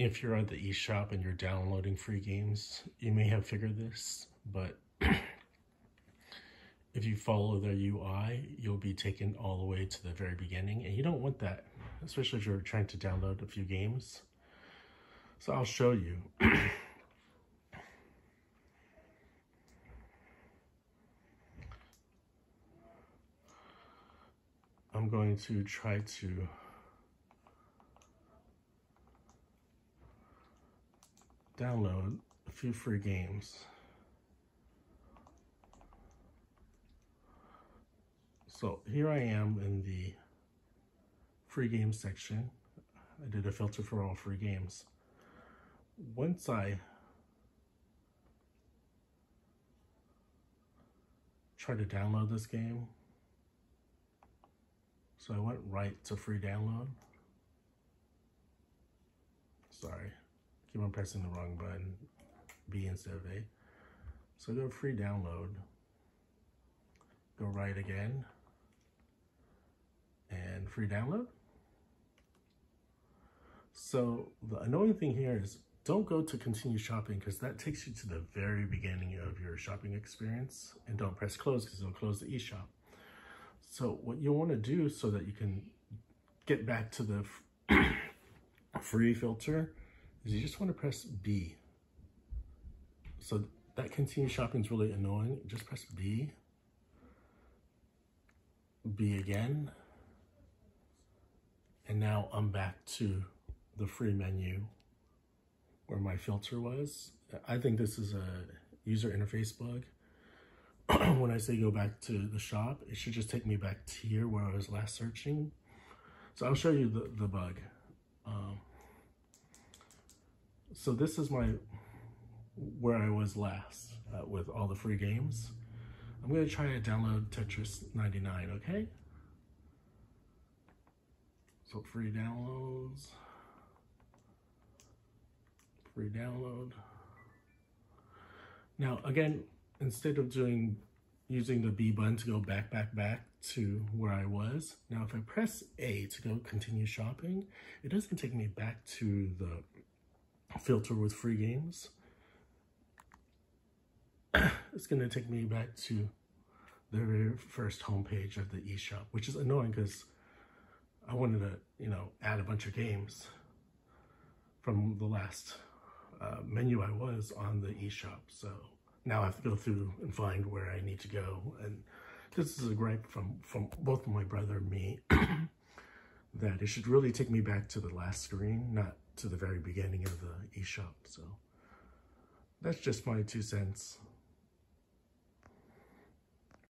if you're at the eShop and you're downloading free games, you may have figured this, but if you follow their UI, you'll be taken all the way to the very beginning, and you don't want that, especially if you're trying to download a few games. So I'll show you. I'm going to try to download a few free games. So here I am in the free games section. I did a filter for all free games. Once I try to download this game, so I went right to free download. Sorry keep on pressing the wrong button, B instead of A. So go free download, go right again, and free download. So the annoying thing here is don't go to continue shopping because that takes you to the very beginning of your shopping experience and don't press close because it'll close the eShop. So what you'll want to do so that you can get back to the free filter is you just want to press B. So that continue shopping is really annoying. Just press B. B again. And now I'm back to the free menu where my filter was. I think this is a user interface bug. when I say go back to the shop, it should just take me back to here where I was last searching. So I'll show you the, the bug. So this is my where I was last uh, with all the free games. I'm gonna try to download Tetris 99, okay? So free downloads, free download. Now again, instead of doing using the B button to go back, back, back to where I was. Now, if I press A to go continue shopping, it doesn't take me back to the filter with free games. it's going to take me back to the very first homepage of the eShop, which is annoying because I wanted to, you know, add a bunch of games from the last uh, menu I was on the eShop. So now I have to go through and find where I need to go. And this is a gripe from, from both my brother and me that it should really take me back to the last screen, not to the very beginning of the eShop. So that's just my two cents.